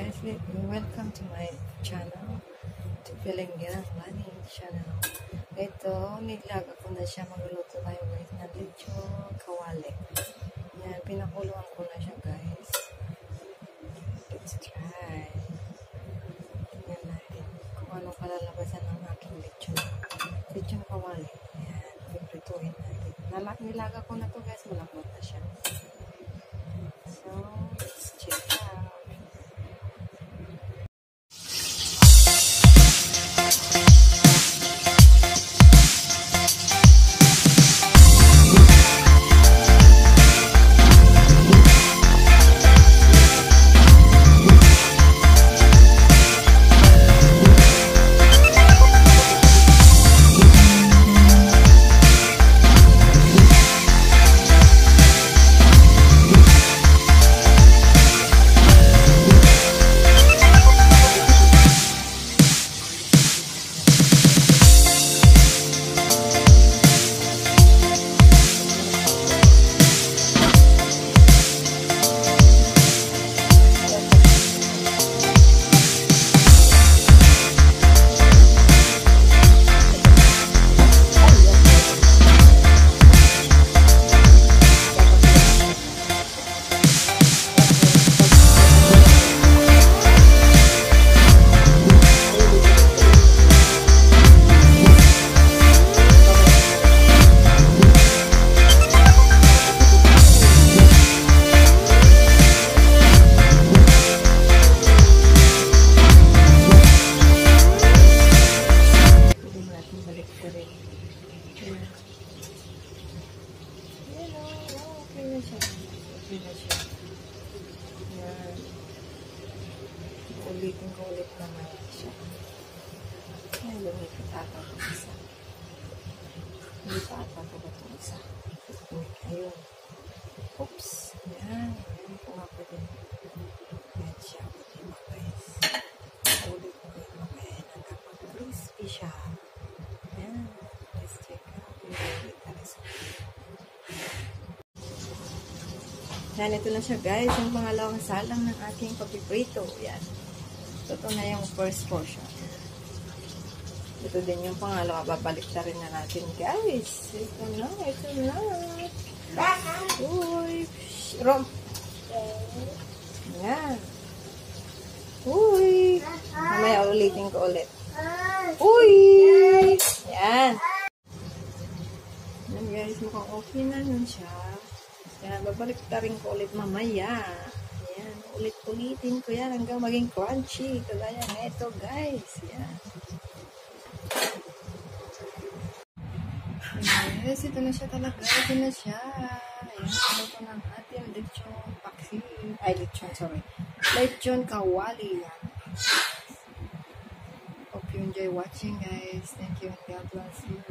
guys, welcome to my channel. To Pilingira Money channel. Ito, niglag ako na siya magluto tayo guys na lechon kawali. Yan, pinakuluan ko na siya guys. Let's try. Yan natin kung anong kalalabasan ng aking lechon. Lechon kawali. Yan, pipituin natin. Nalak nilaga ko na to guys, malakot na siya. So, let's check out. Na siya. Okay na siya. Ayan. Ulitin ko ulit naman siya. Ayan, lumipit ata ko isa. Hindi pa ata ko ba itong isa? Ayun. Oops. Ayan. Ayan po nga po din. Ayan siya. Diba guys? Ulit mamaya na kapag crispy siya. Yan, ito na siya guys. Yung pangalawang salang ng aking papiprito. Yan. Ito na yung first portion. Ito din yung pangalawa. Babalik na rin na natin guys. Ito na. Ito na. Uy. Rom. Yan. Uy. Mamaya ulitin ko ulit. Uy. Yan. Yan guys. Mukhang okay na nun siya. Yan, babalik na rin ko ulit mamaya. Yan, ulit-ulitin ko yan hanggang maging crunchy. Kagaya neto, guys. Yan. Yes, ito na siya talaga. Ito na siya. Ayan, ito ng ating lechon paksi. Ay, lechon, sorry. Lechon kawali. Yan. Hope you enjoy watching, guys. Thank you and God bless you.